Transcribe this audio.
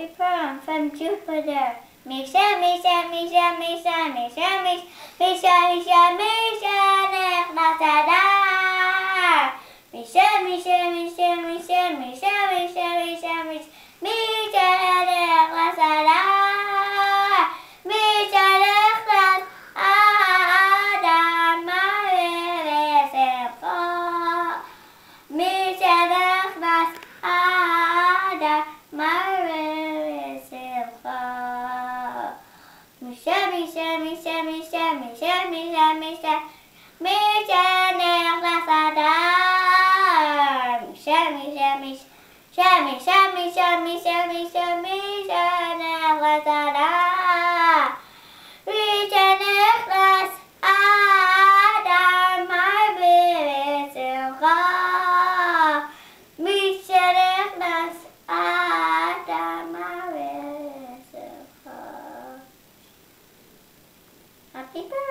people from Jupiter. Misha, Misha, Misha, Misha, Misha, Misha, Misha, Misha, Misha, Misha, Misha, Misha, Misha, Misha, Misha, Misha, Misha, Nechlas, Adam. Misha, Misha, Misha, Misha, Misha, Misha, Misha, kita